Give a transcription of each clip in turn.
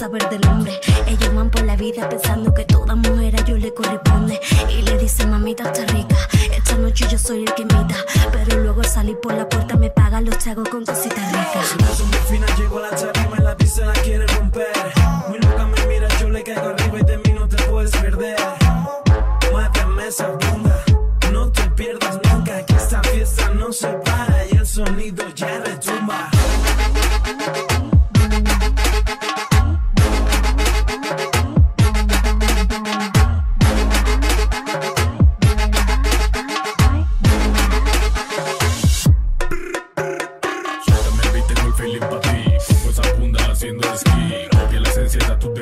saber del hombre. Ellos van por la vida pensando que toda mujer a ellos le corresponde. Y le dicen, mamita, está rica. Esta noche yo soy el que invita. Pero luego salir por la puerta me paga los tragos con cositas ricas. Se puso muy fina, llegó a la tarima y la pista la quiere romper. Muy loca me mira, yo le caigo arriba y de mí no te puedes perder. Muéveme esa bunda, no te pierdas nunca, que esta fiesta no se para y el sonido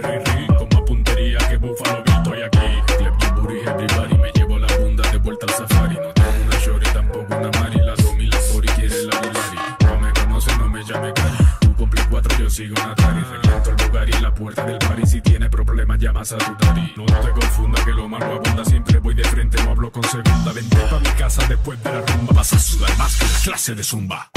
más puntería que Buffalo Bill estoy aquí Clap your booty everybody Me llevo la funda de vuelta al safari. No tengo una shorty, tampoco una mari. Dos mil las y quiere la Lari No me conoce, no me llame cari. Tú cumple cuatro, yo sigo Atari. Reviento el lugar y la puerta del party. Si tiene problemas llamas a tu daddy No te confunda que lo malo abunda. Siempre voy de frente, no hablo con segunda. Vente pa' mi casa después de la rumba Vas a sudar más que la clase de zumba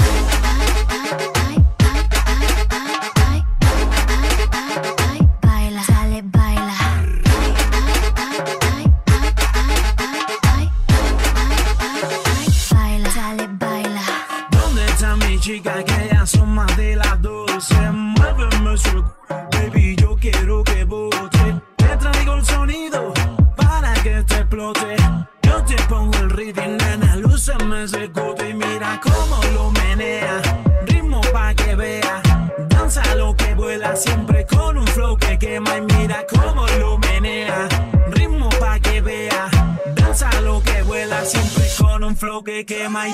doce. Muéveme su baby, yo quiero que bote. Te traigo el sonido para que te explote. Yo te pongo el ritmo, nena, lúceme ese cote y mira cómo lo menea. Ritmo pa' que vea, danza lo que vuela siempre con un flow que quema y mira cómo lo menea. Ritmo pa' que vea, danza lo que vuela siempre con un flow que quema y